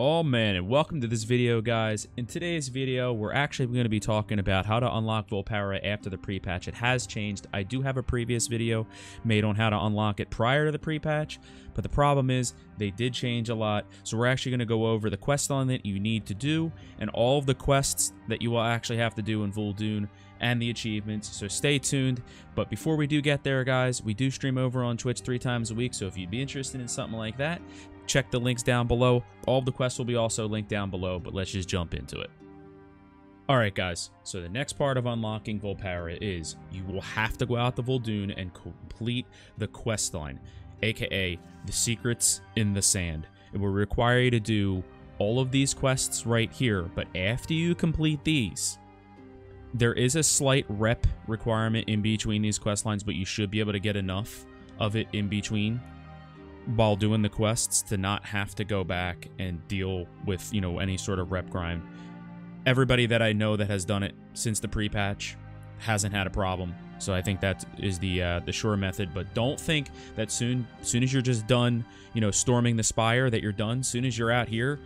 Oh man, and welcome to this video guys. In today's video, we're actually going to be talking about how to unlock Vulpera after the pre-patch. It has changed. I do have a previous video made on how to unlock it prior to the pre-patch, but the problem is they did change a lot. So we're actually going to go over the quest on that you need to do and all of the quests that you will actually have to do in Vol'dun and the achievements, so stay tuned. But before we do get there, guys, we do stream over on Twitch three times a week, so if you'd be interested in something like that, check the links down below. All the quests will be also linked down below, but let's just jump into it. Alright guys, so the next part of unlocking Vulpera is you will have to go out to Vol'dun and complete the quest line, aka the secrets in the sand. It will require you to do all of these quests right here, but after you complete these, there is a slight rep requirement in between these quest lines, but you should be able to get enough of it in between while doing the quests to not have to go back and deal with, you know, any sort of rep grind. Everybody that I know that has done it since the pre-patch hasn't had a problem. So I think that is the uh, the sure method. But don't think that soon soon as you're just done, you know, storming the spire that you're done. Soon as you're out here,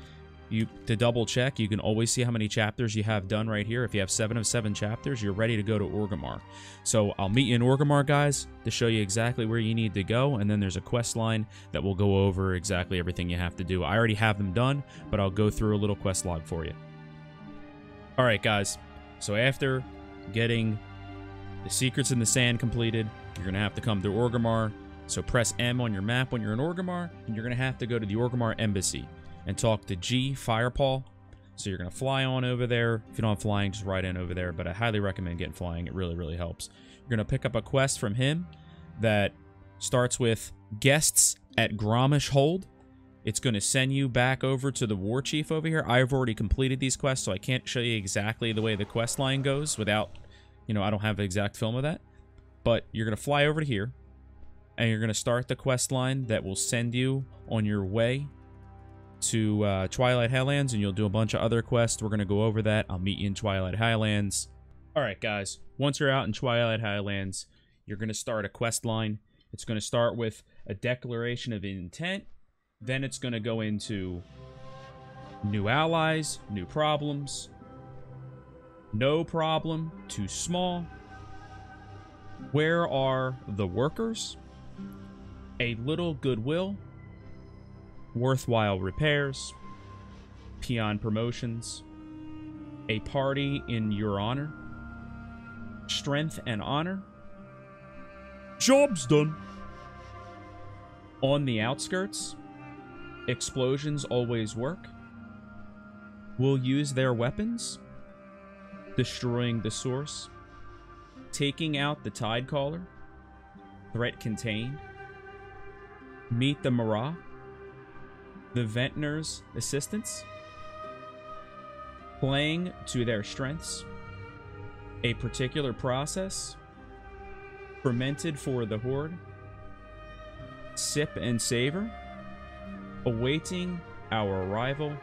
you to double check, you can always see how many chapters you have done right here. If you have seven of seven chapters, you're ready to go to Orgrimmar. So I'll meet you in Orgrimmar, guys, to show you exactly where you need to go. And then there's a quest line that will go over exactly everything you have to do. I already have them done, but I'll go through a little quest log for you. All right, guys. So after getting the secrets in the sand completed, you're going to have to come to Orgrimmar. So press M on your map when you're in Orgrimmar, and you're going to have to go to the Orgrimmar Embassy and talk to Ji Firepaw. So you're going to fly on over there. If you don't have flying, just ride in over there. But I highly recommend getting flying. It really, really helps. You're going to pick up a quest from him that starts with guests at Grommash Hold. It's going to send you back over to the War Chief over here. I've already completed these quests, so I can't show you exactly the way the quest line goes without, you know, I don't have the exact film of that. But you're going to fly over to here, and you're going to start the quest line that will send you on your way to uh, Twilight Highlands and you'll do a bunch of other quests. We're going to go over that. I'll meet you in Twilight Highlands. All right, guys. Once you're out in Twilight Highlands, you're going to start a quest line. It's going to start with a declaration of intent. Then it's going to go into new allies, new problems, no problem, too small. Where are the workers? A little goodwill, worthwhile repairs, peon promotions, a party in your honor, strength and honor. Job's done. On the outskirts, explosions always work. We'll use their weapons, destroying the source, taking out the Tidecaller, threat contained, meet the Marath, the Vintner's assistants, playing to their strengths, a particular process, fermented for the Horde, sip and savor, awaiting our arrival,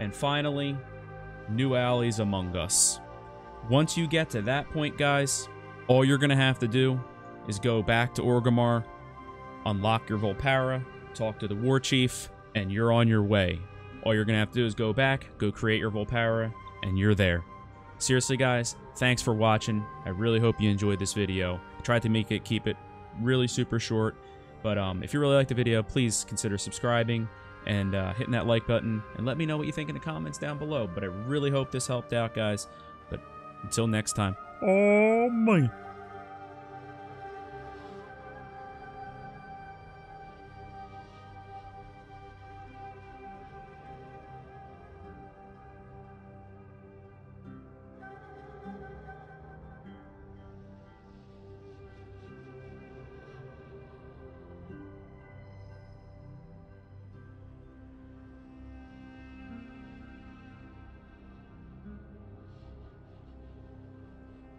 and finally, new allies among us. Once you get to that point, guys, all you're going to have to do is go back to Orgrimmar, unlock your Vulpera, talk to the War Chief, and you're on your way. All you're going to have to do is go back, go create your Vulpera, and you're there. Seriously, guys, thanks for watching. I really hope you enjoyed this video. I tried to make it, keep it really super short. But um, if you really like the video, please consider subscribing and uh, hitting that like button. And let me know what you think in the comments down below. But I really hope this helped out, guys. But until next time. Oh, my.